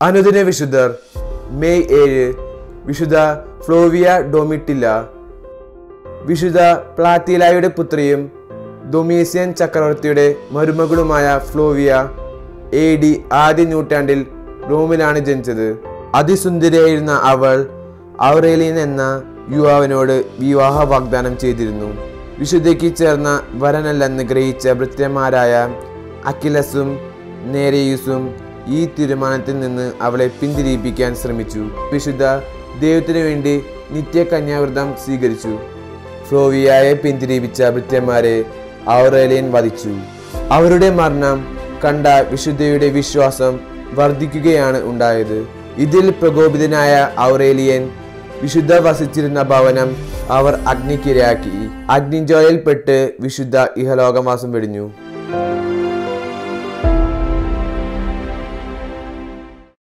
അനുദിന വിശുദ്ധർ മെയ് ഏഴ് വിശുദ്ധ ഫ്ലോവിയ ഡോമിറ്റില്ല വിശുദ്ധ പ്ലാത്തിലായുടെ പുത്രിയും ഡൊമീസിയൻ ചക്രവർത്തിയുടെ മരുമകളുമായ ഫ്ലോവിയ എ ഡി ആദ്യ നൂറ്റാണ്ടിൽ റോമിലാണ് ജനിച്ചത്. അതിസുന്ദരിയായിരുന്ന അവൾ ഔറേലിയൻ എന്ന യുവാവിനോട് വിവാഹ വാഗ്ദാനം ചെയ്തിരുന്നു. വിശുദ്ധയ്ക്ക് ചേർന്ന വരനല്ലെന്ന് ഗ്രഹിച്ച ഭൃത്യന്മാരായ അക്കിലസും നേരയൂസും ഈ തീരുമാനത്തിൽ നിന്ന് അവളെ പിന്തിരിപ്പിക്കാൻ ശ്രമിച്ചു. വിശുദ്ധ ദൈവത്തിനു വേണ്ടി നിത്യകന്യാവ്രതം സ്വീകരിച്ചു. ഫ്ലോവിയായെ പിന്തിരിപ്പിച്ച ഭൃത്യന്മാരെ ഔറേലിയൻ വധിച്ചു. അവരുടെ മരണം കണ്ട വിശുദ്ധയുടെ വിശ്വാസം വർദ്ധിക്കുകയാണ് ഉണ്ടായത്. ഇതിൽ പ്രകോപിതനായ ഔറേലിയൻ വിശുദ്ധ വസിച്ചിരുന്ന ഭവനം അവർ അഗ്നിക്കിരയാക്കി. അഗ്നിജോയിൽപ്പെട്ട് വിശുദ്ധ ഇഹലോകവാസം വെടിഞ്ഞു.